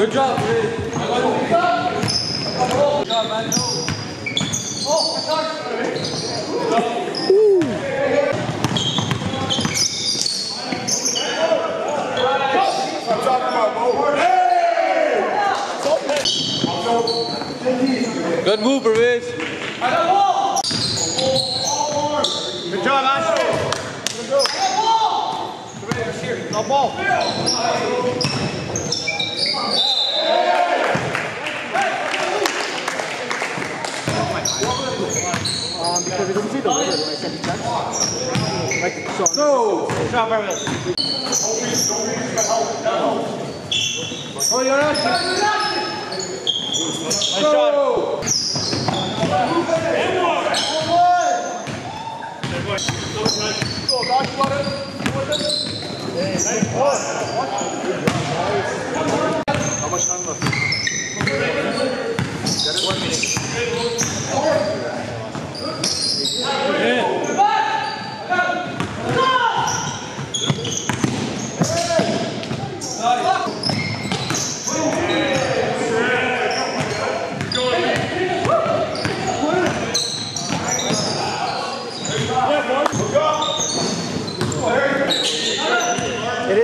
Good job, Chris. Good job, man. Good move, Pervez. Good job, Ashley. No ball. Because it doesn't say the word when I send the text. Like, so. Go. Good job, Pervez. Oh, you're not. Nice shot.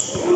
Yeah.